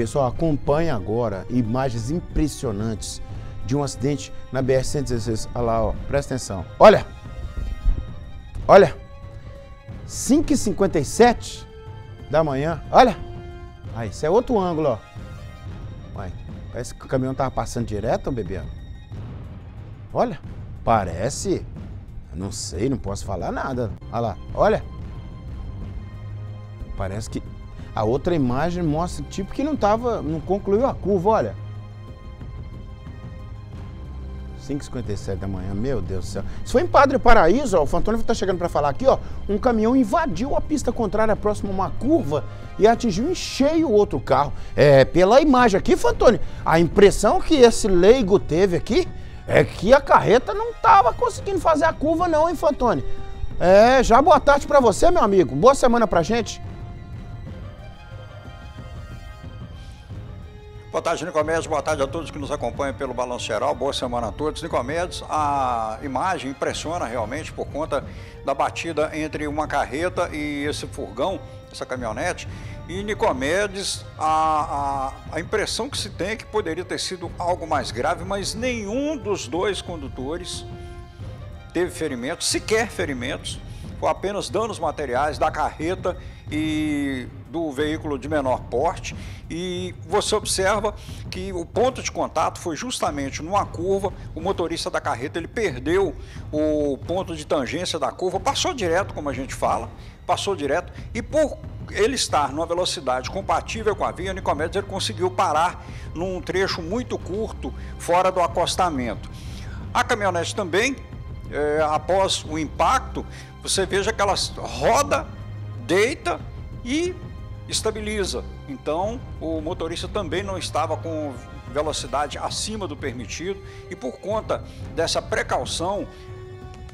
Pessoal, acompanhe agora imagens impressionantes de um acidente na BR-116. Olha lá, ó, presta atenção. Olha! Olha! 5h57 da manhã. Olha! Aí, isso é outro ângulo, ó. Uai, parece que o caminhão tava passando direto, bebê. Olha, parece. Não sei, não posso falar nada. Olha lá, olha. Parece que a outra imagem mostra tipo que não tava, não concluiu a curva, olha. 5h57 da manhã, meu Deus do céu. Isso foi em Padre Paraíso, ó, o Fantônio está chegando para falar aqui, ó. Um caminhão invadiu a pista contrária próximo a uma curva e atingiu em cheio outro carro. É, pela imagem aqui, Fantônio, a impressão que esse leigo teve aqui é que a carreta não estava conseguindo fazer a curva não, hein, Fantônio? É, já boa tarde para você, meu amigo. Boa semana pra gente. Boa tarde, Nicomedes. Boa tarde a todos que nos acompanham pelo Balanço Geral. Boa semana a todos. Nicomedes, a imagem impressiona realmente por conta da batida entre uma carreta e esse furgão, essa caminhonete. E Nicomedes, a, a, a impressão que se tem é que poderia ter sido algo mais grave, mas nenhum dos dois condutores teve ferimentos, sequer ferimentos. Foi apenas danos materiais da carreta e do veículo de menor porte. E você observa que o ponto de contato foi justamente numa curva, o motorista da carreta ele perdeu o ponto de tangência da curva, passou direto, como a gente fala, passou direto. E por ele estar numa velocidade compatível com a via, Nicomedes ele conseguiu parar num trecho muito curto fora do acostamento. A caminhonete também, é, após o impacto, você veja que ela roda, deita e estabiliza. Então, o motorista também não estava com velocidade acima do permitido e por conta dessa precaução,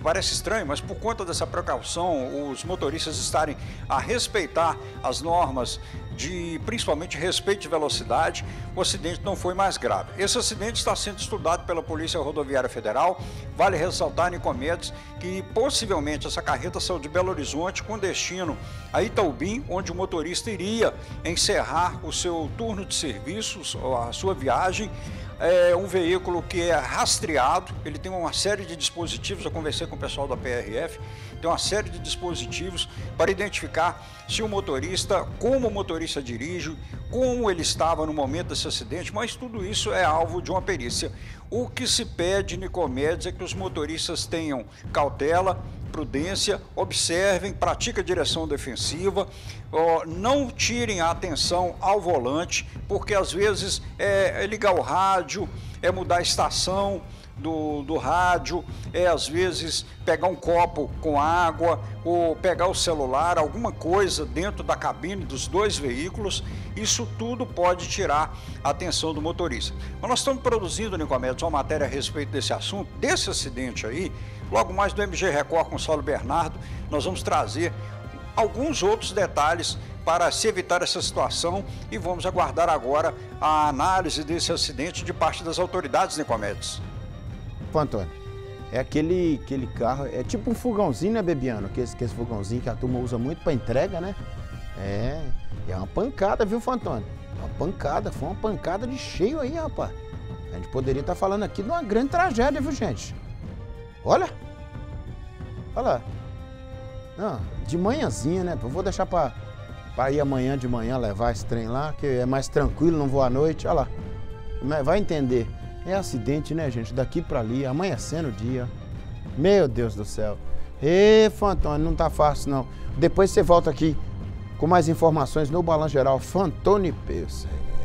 parece estranho, mas por conta dessa precaução, os motoristas estarem a respeitar as normas de principalmente respeito de velocidade, o acidente não foi mais grave. Esse acidente está sendo estudado pela Polícia Rodoviária Federal. Vale ressaltar, Nicomedes, que possivelmente essa carreta saiu de Belo Horizonte com destino a Itaubim, onde o motorista iria encerrar o seu turno de serviços, a sua viagem é um veículo que é rastreado, ele tem uma série de dispositivos, eu conversei com o pessoal da PRF, tem uma série de dispositivos para identificar se o motorista, como o motorista dirige, como ele estava no momento desse acidente, mas tudo isso é alvo de uma perícia. O que se pede, Nicomedes, é que os motoristas tenham cautela, prudência, observem, pratiquem a direção defensiva, não tirem a atenção ao volante, porque às vezes é, é ligar o rádio, é mudar a estação, do, do rádio, é às vezes pegar um copo com água ou pegar o celular, alguma coisa dentro da cabine dos dois veículos, isso tudo pode tirar a atenção do motorista. Mas nós estamos produzindo, Nicomedes, uma matéria a respeito desse assunto, desse acidente aí, logo mais do MG Record com Saulo Bernardo, nós vamos trazer alguns outros detalhes para se evitar essa situação e vamos aguardar agora a análise desse acidente de parte das autoridades, Nicomedes. Pô, Antônio, é aquele, aquele carro, é tipo um fogãozinho, né, Bebiano? Que esse, que esse fogãozinho que a turma usa muito para entrega, né? É, é uma pancada, viu, Fantônio? Uma pancada, foi uma pancada de cheio aí, rapaz. A gente poderia estar tá falando aqui de uma grande tragédia, viu, gente? Olha! Olha lá. De manhãzinha, né? Eu vou deixar para ir amanhã de manhã levar esse trem lá, que é mais tranquilo, não vou à noite. Olha lá. Vai entender. É acidente, né, gente? Daqui para ali, amanhecendo o dia. Meu Deus do céu. Ê, Fantônio, não tá fácil não. Depois você volta aqui com mais informações no Balanço Geral Fantônio Pêssego.